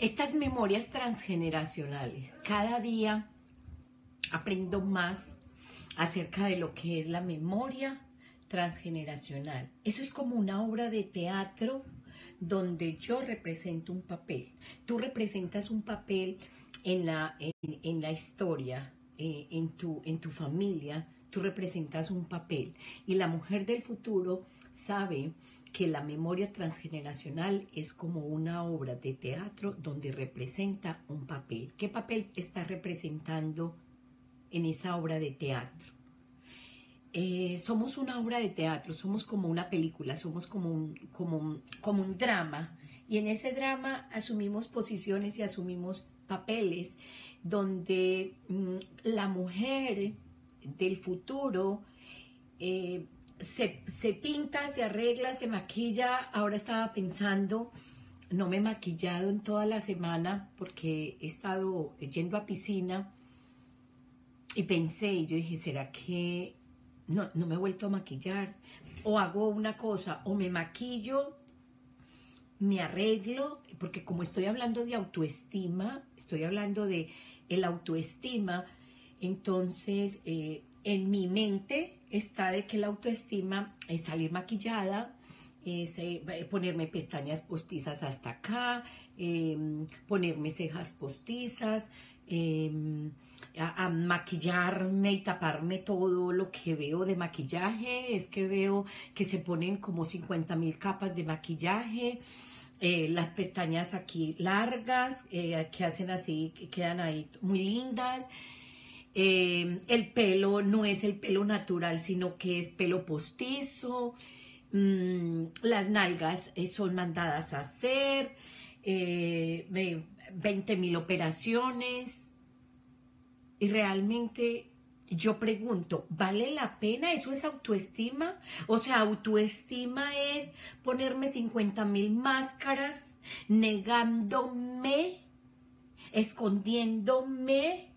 estas memorias transgeneracionales. Cada día aprendo más acerca de lo que es la memoria transgeneracional. Eso es como una obra de teatro donde yo represento un papel. Tú representas un papel en la, en, la historia, eh, en, tu, en tu familia, tú representas un papel. Y la mujer del futuro sabe que la memoria transgeneracional es como una obra de teatro donde representa un papel. ¿Qué papel está representando en esa obra de teatro? Eh, somos una obra de teatro, somos como una película, somos como un, como, como un drama y en ese drama asumimos posiciones y asumimos papeles donde mm, la mujer del futuro eh, se, pinta, se arregla, se maquilla. Ahora estaba pensando, no me he maquillado en toda la semana porque he estado yendo a piscina y pensé, y yo dije, ¿será que no, no me he vuelto a maquillar? O hago una cosa, o me maquillo, me arreglo, porque como estoy hablando de autoestima, estoy hablando de el autoestima, entonces eh, en mi mente está de que la autoestima es salir maquillada, es eh, ponerme pestañas postizas hasta acá, em, ponerme cejas postizas, em, a, maquillarme y taparme todo lo que veo de maquillaje. Es que veo que se ponen como 50 mil capas de maquillaje. Eh, las pestañas aquí largas, eh, que hacen así, que quedan ahí muy lindas. Eh, el pelo no es el pelo natural, sino que es pelo postizo. Mm, las nalgas eh, son mandadas a hacer. Eh, 20 mil operaciones. Y realmente yo pregunto, ¿vale la pena? ¿Eso es autoestima? O sea, autoestima es ponerme 50 mil máscaras, negándome, escondiéndome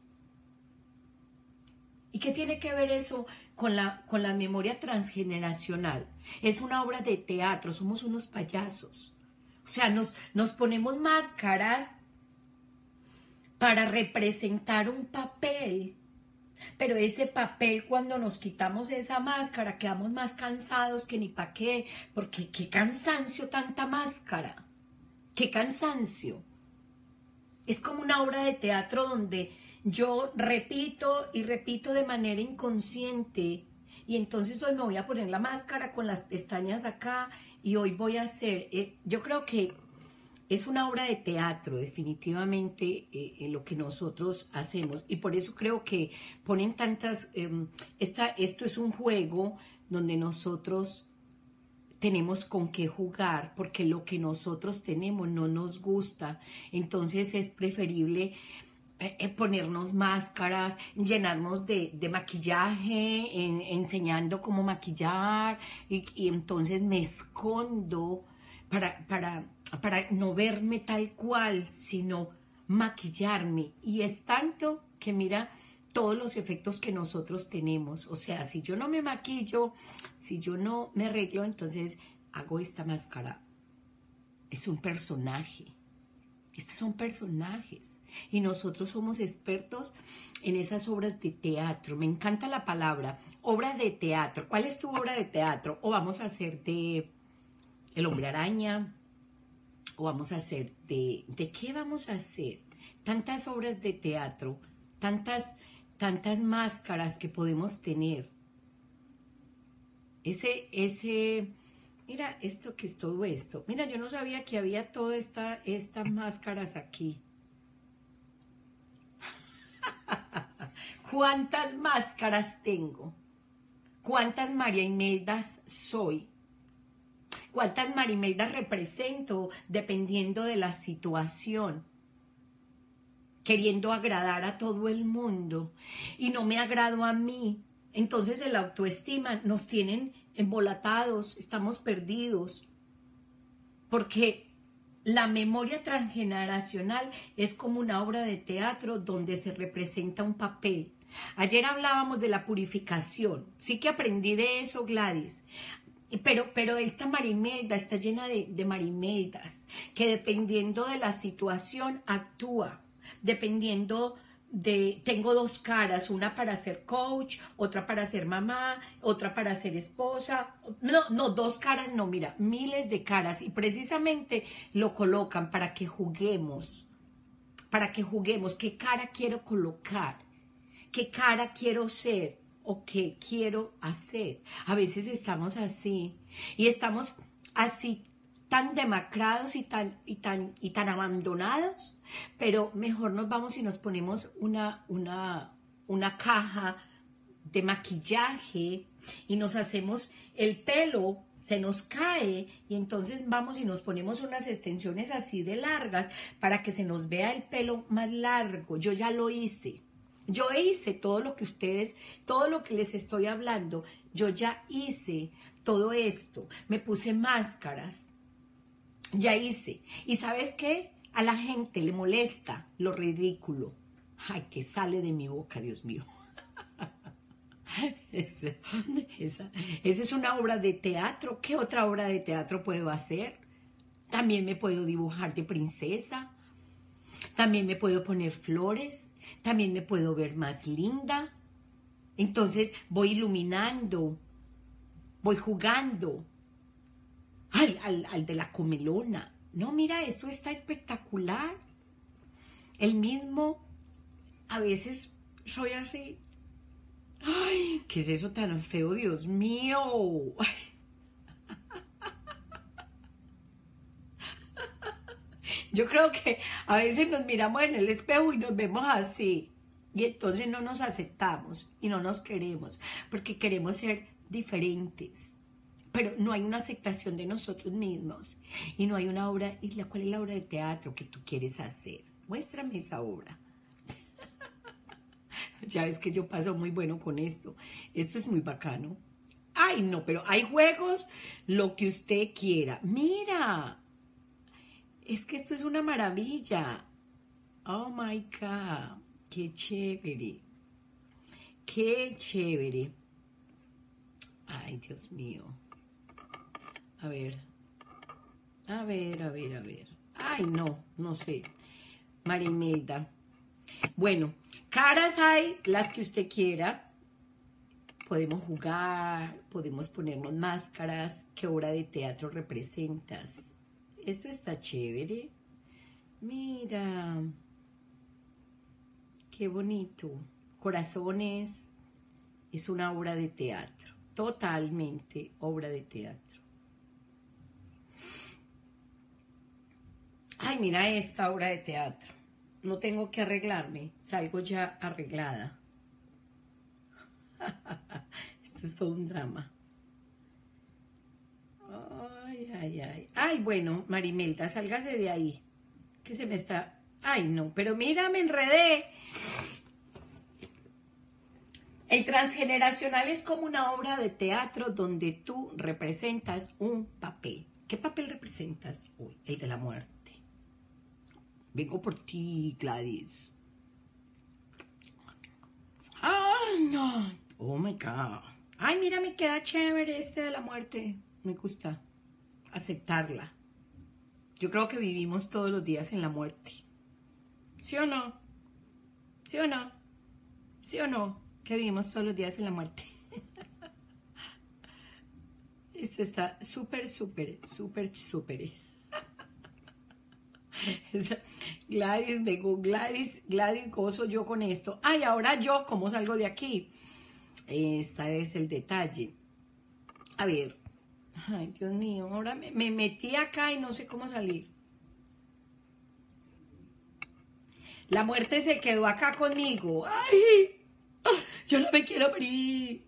¿Y qué tiene que ver eso con la, con la memoria transgeneracional? Es una obra de teatro, somos unos payasos. O sea, nos, nos ponemos máscaras para representar un papel. Pero ese papel, cuando nos quitamos esa máscara, quedamos más cansados que ni pa' qué. Porque qué cansancio tanta máscara. Qué cansancio. Es como una obra de teatro donde yo repito y repito de manera inconsciente y entonces hoy me voy a poner la máscara con las pestañas acá y hoy voy a hacer, eh, yo creo que es una obra de teatro definitivamente eh, en lo que nosotros hacemos y por eso creo que ponen tantas, em, esta, esto es un juego donde nosotros tenemos con qué jugar porque lo que nosotros tenemos no nos gusta, entonces es preferible eh, eh, ponernos máscaras, llenarnos de, maquillaje, enseñando cómo maquillar y, entonces me escondo para, para, para no verme tal cual, sino maquillarme. Y es tanto que mira todos los efectos que nosotros tenemos. O sea, si yo no me maquillo, si yo no me arreglo, entonces hago esta máscara. Es un personaje estos son personajes y nosotros somos expertos en esas obras de teatro. Me encanta la palabra, obra de teatro. ¿Cuál es tu obra de teatro? O vamos a hacer de El hombre araña, o vamos a hacer de... ¿De qué vamos a hacer? Tantas obras de teatro, tantas, tantas máscaras que podemos tener. Ese, ese, Mira esto que es todo esto. Mira, yo no sabía que había todas esta, estas máscaras aquí. ¿Cuántas máscaras tengo? ¿Cuántas María Imeldas soy? ¿Cuántas Marimeldas represento dependiendo de la situación? Queriendo agradar a todo el mundo y no me agrado a mí. Entonces el autoestima nos tienen embolatados, estamos perdidos, porque la memoria transgeneracional es como una obra de teatro donde se representa un papel. Ayer hablábamos de la purificación, sí que aprendí de eso, Gladys. Pero, pero esta Marimelda está llena de, de Marimeldas, que dependiendo de la situación actúa, dependiendo de, tengo dos caras, una para ser coach, otra para ser mamá, otra para ser esposa. No, no, dos caras, no, mira, miles de caras. Y precisamente lo colocan para que juguemos, para que juguemos qué cara quiero colocar, qué cara quiero ser o qué quiero hacer. A veces estamos así y estamos así tan demacrados y tan, y tan, y tan abandonados, pero mejor nos vamos y nos ponemos una, una, una caja de maquillaje y nos hacemos el pelo se nos cae y entonces vamos y nos ponemos unas extensiones así de largas para que se nos vea el pelo más largo. Yo ya lo hice. Yo hice todo lo que ustedes, todo lo que les estoy hablando, yo ya hice todo esto. Me puse máscaras, ya hice. ¿Y sabes qué? A la gente le molesta lo ridículo. Ay, que sale de mi boca, Dios mío. esa, esa, es una obra de teatro. ¿Qué otra obra de teatro puedo hacer? También me puedo dibujar de princesa. También me puedo poner flores. También me puedo ver más linda. Entonces voy iluminando. Voy jugando al, al, de la comelona. No, mira, eso está espectacular. El mismo, a veces soy así. Ay, ¿qué es eso tan feo, Dios mío? Yo creo que a veces nos miramos en el espejo y nos vemos así. Y entonces no nos aceptamos y no nos queremos porque queremos ser diferentes pero no hay una aceptación de nosotros mismos y no hay una obra, ¿y cuál es la obra de teatro que tú quieres hacer? Muéstrame esa obra. ya ves que yo paso muy bueno con esto. Esto es muy bacano. Ay, no, pero hay juegos, lo que usted quiera. Mira, es que esto es una maravilla. Oh my God, qué chévere. Qué chévere. Ay, Dios mío. A ver. A ver, a ver, a ver. Ay, no, no sé. Marimelda. Bueno, caras hay las que usted quiera. Podemos jugar, podemos ponernos máscaras. ¿Qué obra de teatro representas? Esto está chévere. Mira. Qué bonito. Corazones. Es una obra de teatro. Totalmente obra de teatro. Mira esta obra de teatro, no tengo que arreglarme, salgo ya arreglada. Esto es todo un drama. Ay, ay, ay. Ay, bueno, Marimelta, sálgase de ahí. Que se me está. Ay, no, pero mira, me enredé. El transgeneracional es como una obra de teatro donde tú representas un papel. ¿Qué papel representas? Uy, el de la muerte. Vengo por ti, Gladys. Ay, no. Oh my God. Ay, mira, me queda chévere este de la muerte. Me gusta aceptarla. Yo creo que vivimos todos los días en la muerte. ¿Sí o no? ¿Sí o no? ¿Sí o no? Que vivimos todos los días en la muerte. Esto está súper, súper, súper, súper. Gladys, vengo, Gladys, Gladys, gozo yo con esto. Ay, ahora yo, ¿cómo salgo de aquí? Este es el detalle. A ver, ay, Dios mío, ahora me, me metí acá y no sé cómo salir. La muerte se quedó acá conmigo. Ay, yo no me quiero morir.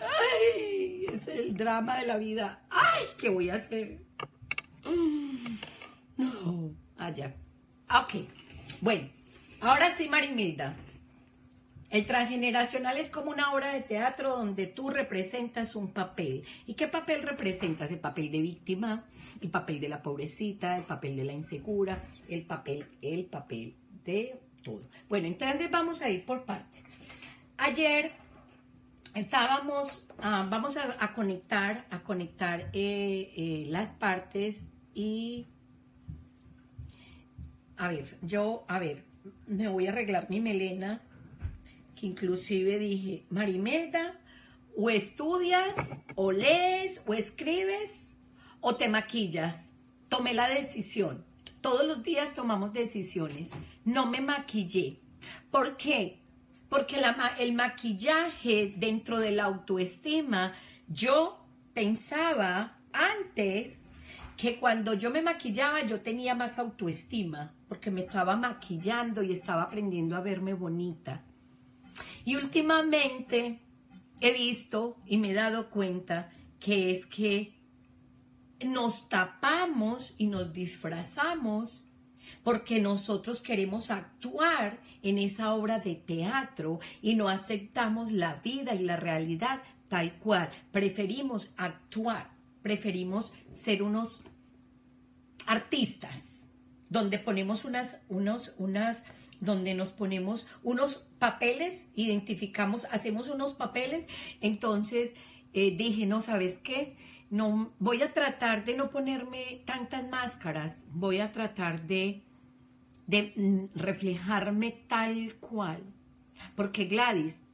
Ay, es el drama de la vida. Ay, ¿qué voy a hacer? No, allá. Ah, ok. Bueno, ahora sí, Marimilda. El transgeneracional es como una obra de teatro donde tú representas un papel. ¿Y qué papel representas? El papel de víctima, el papel de la pobrecita, el papel de la insegura, el papel, el papel de todo. Bueno, entonces vamos a ir por partes. Ayer estábamos, ah, vamos a, conectar, a conectar eh, eh, las partes y, a ver, yo, a ver, me voy a arreglar mi melena, que inclusive dije, Marimelda, o estudias, o lees, o escribes, o te maquillas. Tomé la decisión. Todos los días tomamos decisiones. No me maquillé. ¿Por qué? Porque el maquillaje dentro de la autoestima, yo pensaba antes que cuando yo me maquillaba yo tenía más autoestima, porque me estaba maquillando y estaba aprendiendo a verme bonita. Y últimamente he visto y me he dado cuenta que es que nos tapamos y nos disfrazamos porque nosotros queremos actuar en esa obra de teatro y no aceptamos la vida y la realidad tal cual. Preferimos actuar, preferimos ser unos artistas, donde ponemos unas, unos, unas, donde nos ponemos unos papeles, identificamos, hacemos unos papeles, entonces eh, dije, no, ¿sabes qué? No, voy a tratar de no ponerme tantas máscaras, voy a tratar de, de mm, reflejarme tal cual. Porque Gladys,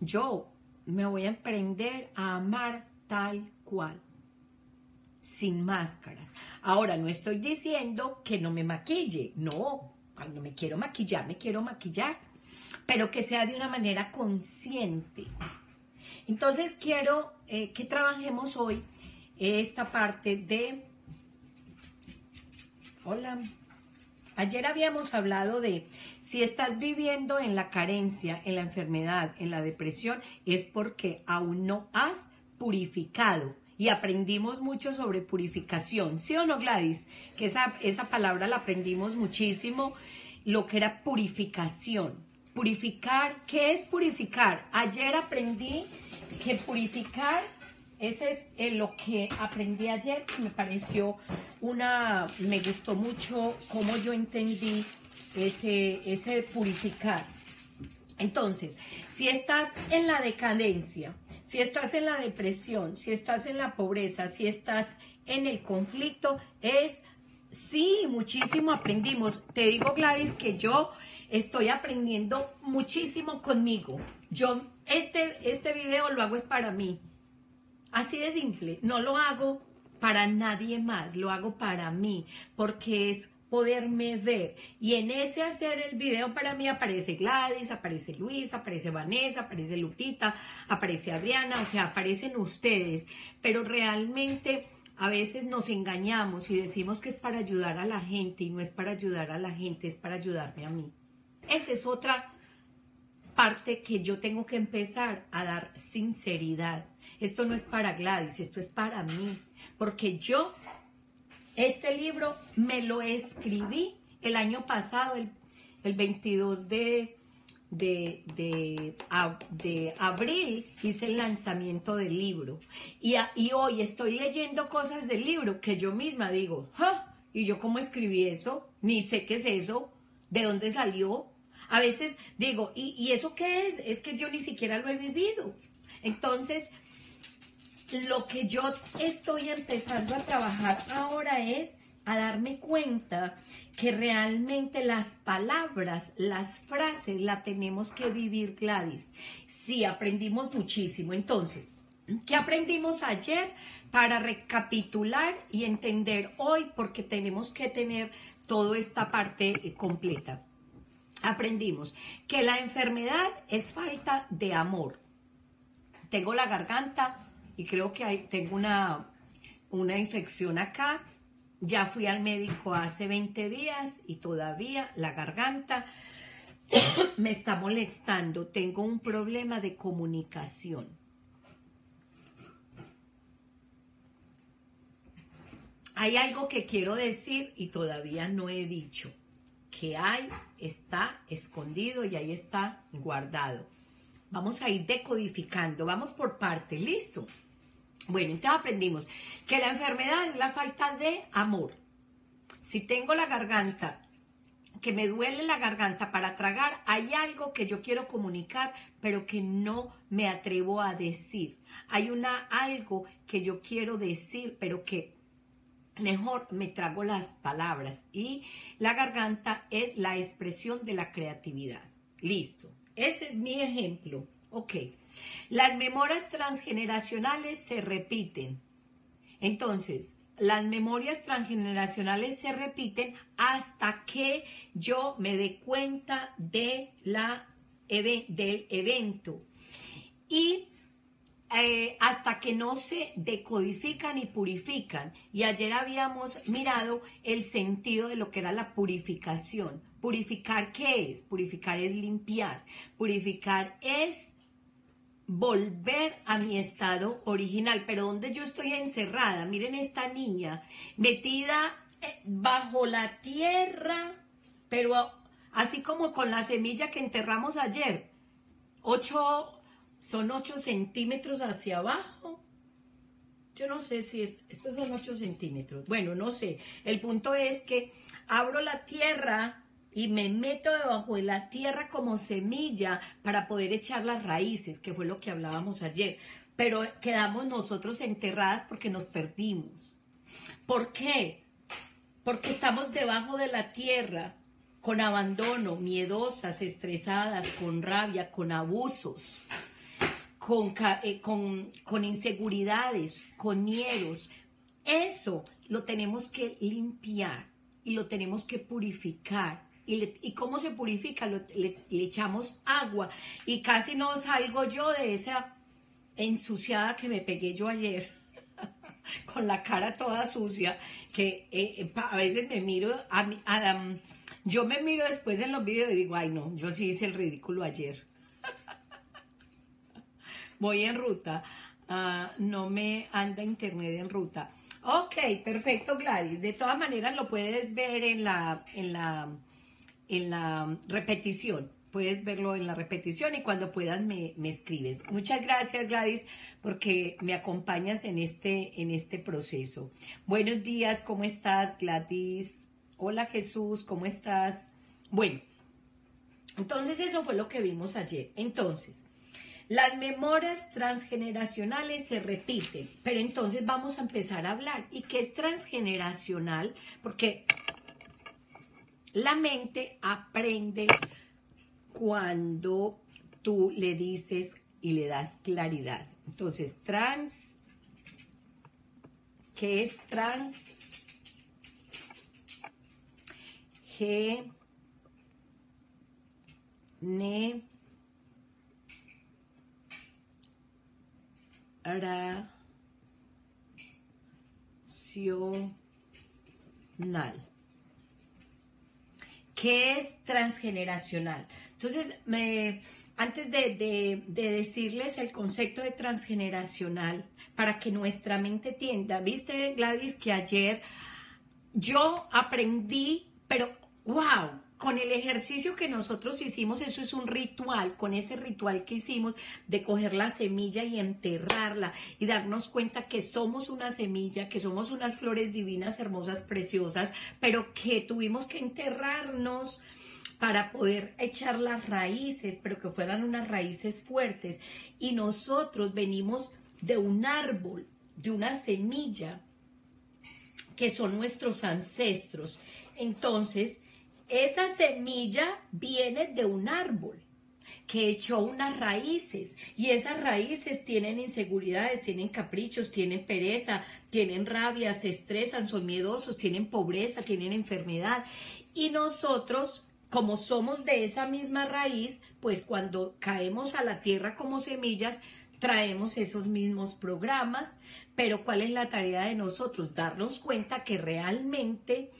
yo me voy a emprender a amar tal cual, sin máscaras. Ahora, no estoy diciendo que no me maquille, no, cuando me quiero maquillar, me quiero maquillar, pero que sea de una manera consciente. Entonces quiero eh, que trabajemos hoy esta parte de... Hola. Ayer habíamos hablado de si estás viviendo en la carencia, en la enfermedad, en la depresión, es porque aún no has purificado. Y aprendimos mucho sobre purificación, ¿sí o no, Gladys? Que esa, esa palabra la aprendimos muchísimo, lo que era purificación. Purificar, ¿qué es purificar? Ayer aprendí que purificar ese es eh, lo que aprendí ayer, que me pareció una, me gustó mucho cómo yo entendí ese, ese purificar. Entonces, si estás en la decadencia, si estás en la depresión, si estás en la pobreza, si estás en el conflicto, es, sí, muchísimo aprendimos. Te digo, Gladys, que yo estoy aprendiendo muchísimo conmigo. Yo, este, este video lo hago es para mí. Así de simple, no lo hago para nadie más, lo hago para mí, porque es poderme ver. Y en ese hacer el video para mí aparece Gladys, aparece Luis, aparece Vanessa, aparece Lupita, aparece Adriana, o sea, aparecen ustedes, pero realmente a veces nos engañamos y decimos que es para ayudar a la gente y no es para ayudar a la gente, es para ayudarme a mí. Esa es otra parte que yo tengo que empezar a dar sinceridad. Esto no es para Gladys, esto es para mí, porque yo este libro me lo escribí el año pasado, el, 22 de, de, de, abril, hice el lanzamiento del libro. Y, y, hoy estoy leyendo cosas del libro que yo misma digo, ¿y yo cómo escribí eso? Ni sé qué es eso, de dónde salió, a veces digo, ¿y, eso qué es? Es que yo ni siquiera lo he vivido. Entonces, lo que yo estoy empezando a trabajar ahora es a darme cuenta que realmente las palabras, las frases, la tenemos que vivir, Gladys. Sí, aprendimos muchísimo. Entonces, ¿qué aprendimos ayer? Para recapitular y entender hoy, porque tenemos que tener toda esta parte eh, completa aprendimos que la enfermedad es falta de amor. Tengo la garganta creo que tengo una, una infección acá. Ya fui al médico hace 20 días y todavía la garganta me está molestando. Tengo un problema de comunicación. Hay algo que quiero decir y todavía no he dicho que hay está escondido y ahí está guardado. Vamos a ir decodificando, vamos por parte, listo. Bueno, entonces aprendimos que la enfermedad es la falta de amor. Si tengo la garganta que me duele la garganta para tragar, hay algo que yo quiero comunicar, pero que no me atrevo a decir. Hay una algo que yo quiero decir, pero que mejor me trago las palabras. Y la garganta es la expresión de la creatividad. Listo. Ese es mi ejemplo. Ok. Las memorias transgeneracionales se repiten. Entonces, las memorias transgeneracionales se repiten hasta que yo me dé cuenta de la, del evento. Y eh, hasta que no se decodifican y purifican. Y ayer habíamos mirado el sentido de lo que era la purificación. ¿Purificar qué es? Purificar es limpiar. Purificar es volver a mi estado original, pero donde yo estoy encerrada, miren esta niña metida eh, bajo la tierra, pero así como con la semilla que enterramos ayer, ocho, son 8 centímetros hacia abajo. Yo no sé si estos son 8 centímetros. Bueno, no sé. El punto es que abro la tierra y me meto debajo de la tierra como semilla para poder echar las raíces, que fue lo que hablábamos ayer. Pero quedamos nosotros enterradas porque nos perdimos. ¿Por qué? Porque estamos debajo de la tierra con abandono, miedosas, estresadas, con rabia, con abusos con, eh, con, con inseguridades, con miedos. Eso lo tenemos que limpiar y lo tenemos que purificar. ¿Y, cómo se purifica? le, le, echamos agua y casi no salgo yo de esa ensuciada que me pegué yo ayer con la cara toda sucia que eh, eh, a veces me miro a, yo me miro después en los videos y digo ay no yo sí hice el ridículo ayer voy en ruta, ah, no me anda internet en ruta. Ok, perfecto Gladys. De todas maneras lo puedes ver en la, en la, en la repetición. Puedes verlo en la repetición y cuando puedas me, me, escribes. Muchas gracias Gladys porque me acompañas en este, en este proceso. Buenos días, ¿cómo estás Gladys? Hola Jesús, ¿cómo estás? Bueno, entonces eso fue lo que vimos ayer. Entonces, las memorias transgeneracionales se repiten, pero entonces vamos a empezar a hablar. ¿Y qué es transgeneracional? Porque la mente aprende cuando tú le dices y le das claridad. Entonces, trans, ¿qué es trans? G, ne, racional. ¿Qué es transgeneracional? Entonces, me, antes de, decirles el concepto de transgeneracional, para que nuestra mente tienda, viste Gladys que ayer yo aprendí, pero wow, con el ejercicio que nosotros hicimos, eso es un ritual, con ese ritual que hicimos de coger la semilla y enterrarla y darnos cuenta que somos una semilla, que somos unas flores divinas, hermosas, preciosas, pero que tuvimos que enterrarnos para poder echar las raíces, pero que fueran unas raíces fuertes. Y nosotros venimos de un árbol, de una semilla, que son nuestros ancestros. Entonces, esa semilla viene de un árbol que echó unas raíces y esas raíces tienen inseguridades, tienen caprichos, tienen pereza, tienen rabia, se estresan, son miedosos, tienen pobreza, tienen enfermedad y nosotros como somos de esa misma raíz, pues cuando caemos a la tierra como semillas, traemos esos mismos programas, pero ¿cuál es la tarea de nosotros? Darnos cuenta que realmente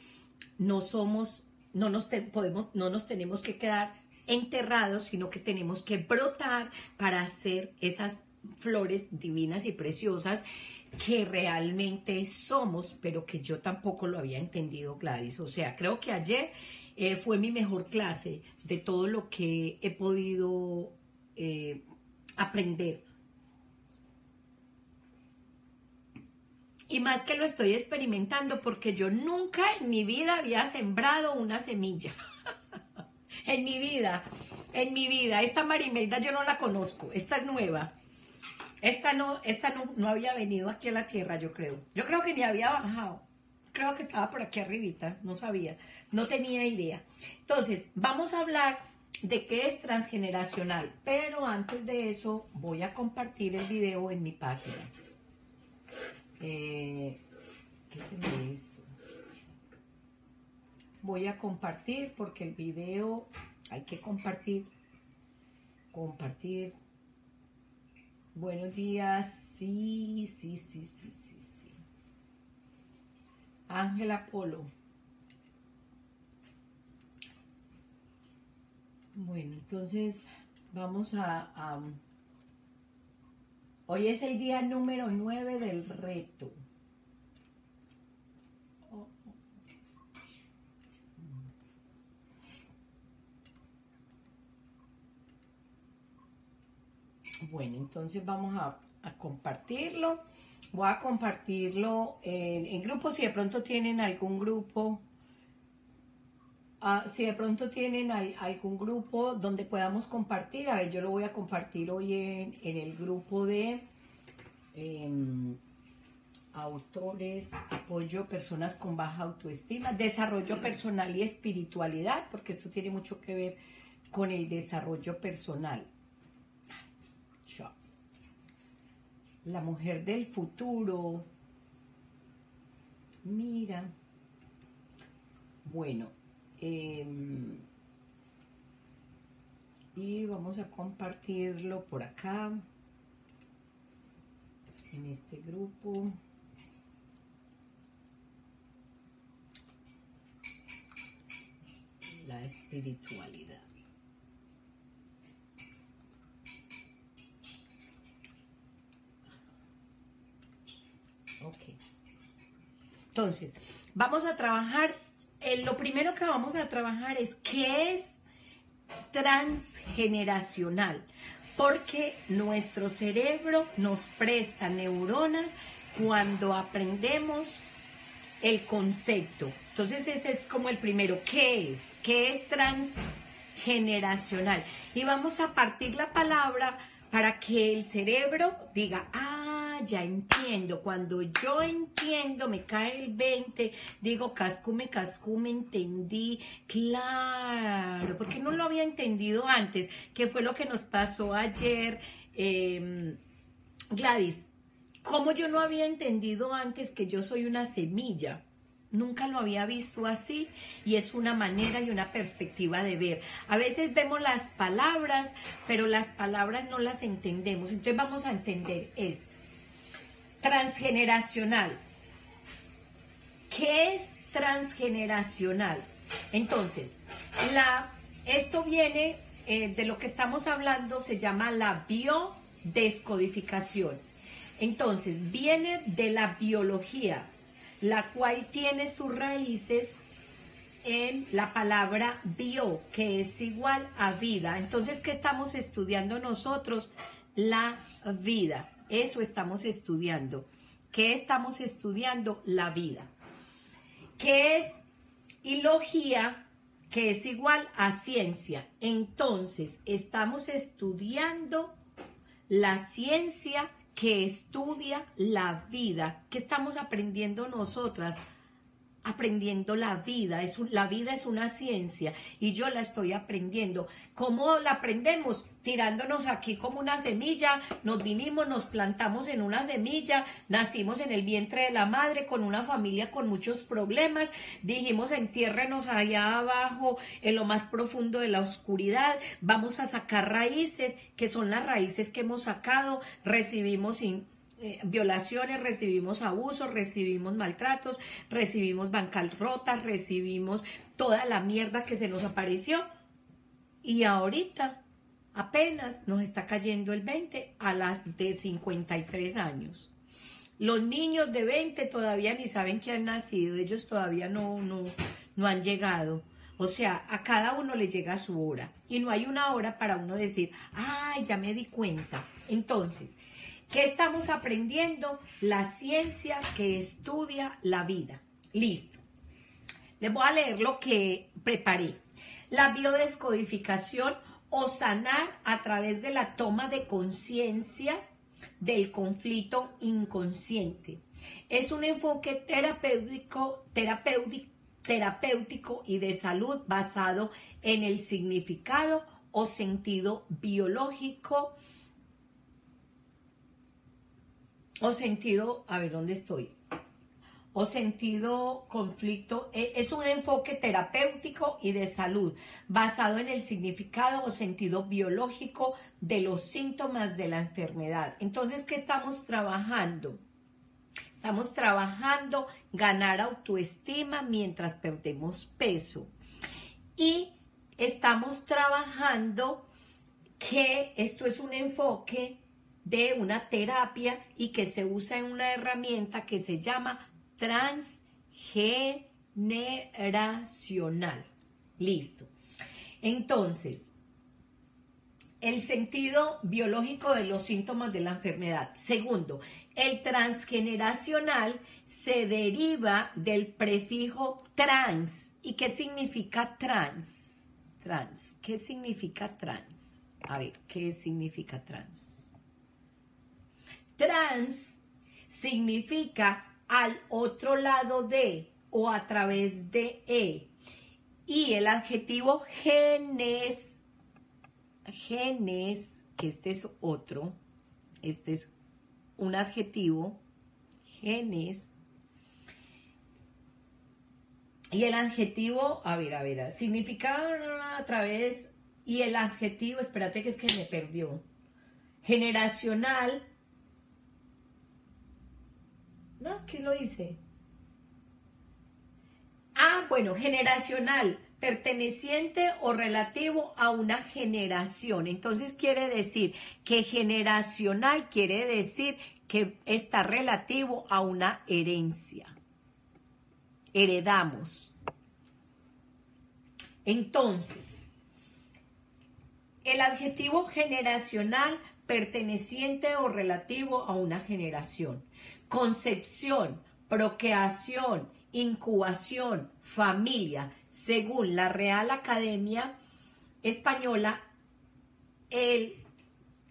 no somos no nos, podemos, no nos tenemos que quedar enterrados, sino que tenemos que brotar para hacer esas flores divinas y preciosas que realmente somos, pero que yo tampoco lo había entendido, Gladys. O sea, creo que ayer eh, fue mi mejor clase de todo lo que he podido eh, aprender Y más que lo estoy experimentando porque yo nunca en mi vida había sembrado una semilla. en mi vida, en mi vida. Esta Marimelda yo no la conozco, esta es nueva. Esta no, esta no, había venido aquí a la tierra, yo creo. Yo creo que ni había bajado. Creo que estaba por aquí arribita, no sabía, no tenía idea. Entonces, vamos a hablar de qué es transgeneracional, pero antes de eso voy a compartir el video en mi página. Eh, ¿Qué se me hizo? Voy a compartir porque el video hay que compartir. Compartir. Buenos días. Sí, sí, sí, sí, sí, sí. Ángela Polo. Bueno, entonces vamos a, Hoy es el día número 9 del reto. Bueno, entonces vamos a, compartirlo. Voy a compartirlo en, en grupos si de pronto tienen algún grupo Ah, si de pronto tienen algún grupo donde podamos compartir, a ver, yo lo voy a compartir hoy en, el grupo de em, autores, apoyo, personas con baja autoestima, desarrollo personal y espiritualidad, porque esto tiene mucho que ver con el desarrollo personal. La mujer del futuro. Mira. Bueno, Em, y vamos a compartirlo por acá, en este grupo. La espiritualidad. Ok. Entonces, vamos a trabajar eh, lo primero que vamos a trabajar es qué es transgeneracional, porque nuestro cerebro nos presta neuronas cuando aprendemos el concepto. Entonces ese es como el primero, ¿qué es? ¿Qué es transgeneracional? Y vamos a partir la palabra para que el cerebro diga, ah, ya entiendo. Cuando yo entiendo, me cae el 20, digo, cascume, cascume, entendí. Claro, porque no lo había entendido antes, que fue lo que nos pasó ayer. Em, Gladys, como yo no había entendido antes que yo soy una semilla? Nunca lo había visto así y es una manera y una perspectiva de ver. A veces vemos las palabras, pero las palabras no las entendemos. Entonces vamos a entender esto transgeneracional. ¿Qué es transgeneracional? Entonces, la, esto viene eh, de lo que estamos hablando, se llama la biodescodificación. Entonces, viene de la biología, la cual tiene sus raíces en la palabra bio, que es igual a vida. Entonces, ¿qué estamos estudiando nosotros? La vida. Eso estamos estudiando. ¿Qué estamos estudiando? La vida. ¿Qué es ilogía? Que es igual a ciencia. Entonces, estamos estudiando la ciencia que estudia la vida. ¿Qué estamos aprendiendo nosotras? Aprendiendo la vida. Es la vida es una ciencia y yo la estoy aprendiendo. ¿Cómo la aprendemos? Tirándonos aquí como una semilla, nos vinimos, nos plantamos en una semilla, nacimos en el vientre de la madre con una familia con muchos problemas, dijimos entiérrenos allá abajo, en lo más profundo de la oscuridad, vamos a sacar raíces, que son las raíces que hemos sacado, recibimos sin eh, violaciones, recibimos abusos, recibimos maltratos, recibimos bancarrotas, recibimos toda la mierda que se nos apareció. Y ahorita apenas nos está cayendo el 20 a las de 53 años. Los niños de 20 todavía ni saben que han nacido, ellos todavía no, no, no han llegado. O sea, a cada uno le llega su hora. Y no hay una hora para uno decir, ay, ya me di cuenta. Entonces, ¿Qué estamos aprendiendo? La ciencia que estudia la vida. Listo. Les voy a leer lo que preparé. la biodescodificación o sanar a través de la toma de conciencia del conflicto inconsciente. Es un enfoque terapéutico, terapéutico, terapéutico y de salud basado en el significado o sentido biológico o sentido, a ver dónde estoy, o sentido conflicto, e, es un enfoque terapéutico y de salud basado en el significado o sentido biológico de los síntomas de la enfermedad. Entonces, ¿qué estamos trabajando? Estamos trabajando ganar autoestima mientras perdemos peso. Y estamos trabajando que esto es un enfoque de una terapia y que se usa en una herramienta que se llama transgeneracional. Listo. Entonces, el sentido biológico de los síntomas de la enfermedad. Segundo, el transgeneracional se deriva del prefijo trans. ¿Y qué significa trans? Trans. ¿Qué significa trans? A ver, ¿qué significa trans? Trans significa al otro lado de o a través de e. Y el adjetivo genes, genes, que este es otro, este es un adjetivo, genes, y el adjetivo, a ver, a ver, significa a través, y el adjetivo, espérate que es que me perdió, generacional, ¿No? ¿Quién lo dice? Ah, bueno, generacional, perteneciente o relativo a una generación. Entonces quiere decir que generacional quiere decir que está relativo a una herencia. Heredamos. Entonces, el adjetivo generacional perteneciente o relativo a una generación concepción, procreación, incubación, familia. Según la Real Academia Española, el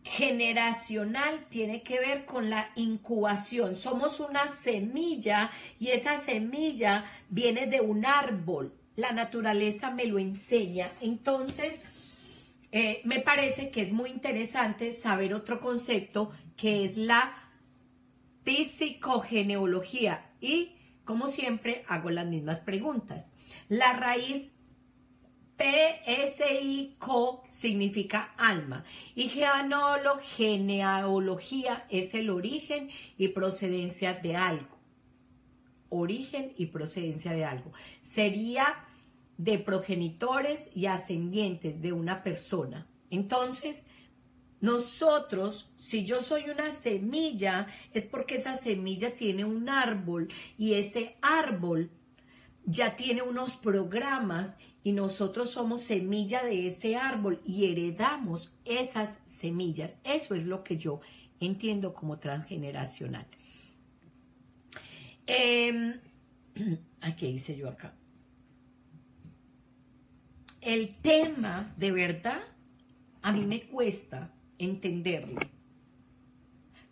generacional tiene que ver con la incubación. Somos una semilla y esa semilla viene de un árbol. La naturaleza me lo enseña. Entonces, eh, me parece que es muy interesante saber otro concepto que es la psicogeneología y, como siempre, hago las mismas preguntas. La raíz PSICO significa alma y genealogía es el origen y procedencia de algo. Origen y procedencia de algo. Sería de progenitores y ascendientes de una persona. Entonces, nosotros, si yo soy una semilla, es porque esa semilla tiene un árbol y ese árbol ya tiene unos programas y nosotros somos semilla de ese árbol y heredamos esas semillas. Eso es lo que yo entiendo como transgeneracional. Eh, ¿Qué hice yo acá? El tema, de verdad, a mí me cuesta entenderlo.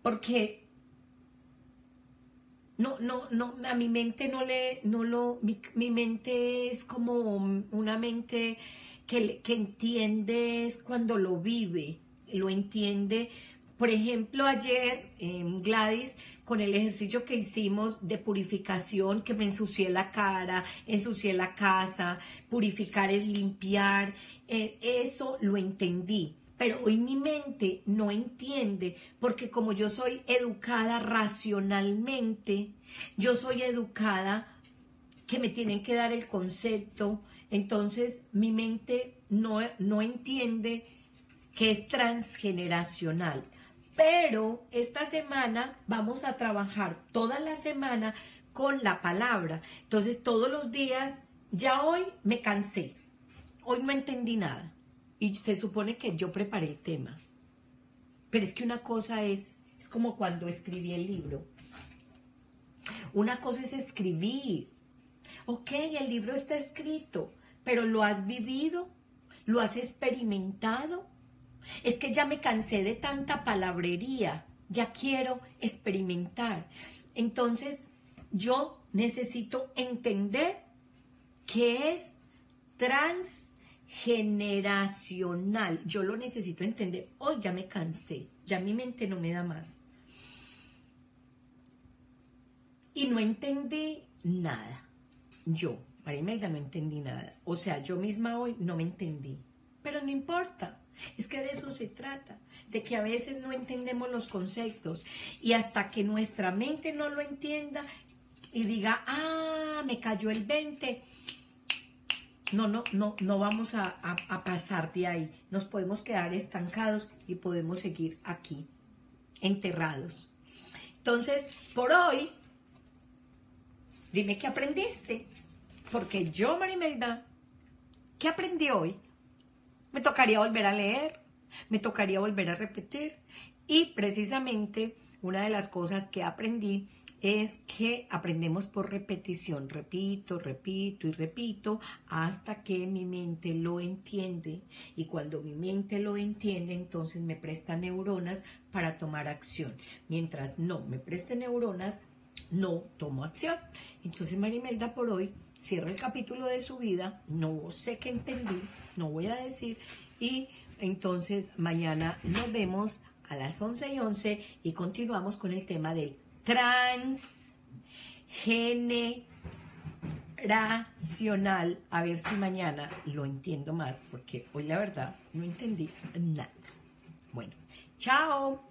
Porque no, no, no, a mi mente no le, no lo, mi, mente es como una mente que, que entiende cuando lo vive, lo entiende. Por ejemplo, ayer Gladys, con el ejercicio que hicimos de purificación, que me ensucié la cara, ensucié la casa, purificar es limpiar, eh, eso lo entendí pero hoy mi mente no entiende porque como yo soy educada racionalmente, yo soy educada que me tienen que dar el concepto, entonces mi mente no, no entiende que es transgeneracional. Pero esta semana vamos a trabajar toda la semana con la palabra. Entonces todos los días, ya hoy me cansé, hoy no entendí nada y se supone que yo preparé el tema. Pero es que una cosa es, es como cuando escribí el libro. Una cosa es escribir. Ok, el libro está escrito, pero ¿lo has vivido? ¿Lo has experimentado? Es que ya me cansé de tanta palabrería, ya quiero experimentar. Entonces, yo necesito entender qué es transgeneracional. Yo lo necesito entender. Hoy ya me cansé, ya mi mente no me da más. Y no entendí nada. Yo, María Imelda, no entendí nada. O sea, yo misma hoy no me entendí. Pero no importa. Es que de eso se trata, de que a veces no entendemos los conceptos y hasta que nuestra mente no lo entienda y diga, ah, me cayó el 20, no, no, no, no vamos a, pasar de ahí. Nos podemos quedar estancados y podemos seguir aquí, enterrados. Entonces, por hoy, dime qué aprendiste. Porque yo, Marimelda, ¿qué aprendí hoy? Me tocaría volver a leer, me tocaría volver a repetir. Y precisamente una de las cosas que aprendí es que aprendemos por repetición, repito, repito y repito hasta que mi mente lo entiende y cuando mi mente lo entiende entonces me presta neuronas para tomar acción. Mientras no me preste neuronas, no tomo acción. Entonces Marimelda por hoy cierra el capítulo de su vida, no sé qué entendí, no voy a decir. Y entonces mañana nos vemos a las 11 y 11 y continuamos con el tema del transgeneracional. A ver si mañana lo entiendo más, porque hoy la verdad no entendí nada. Bueno, chao.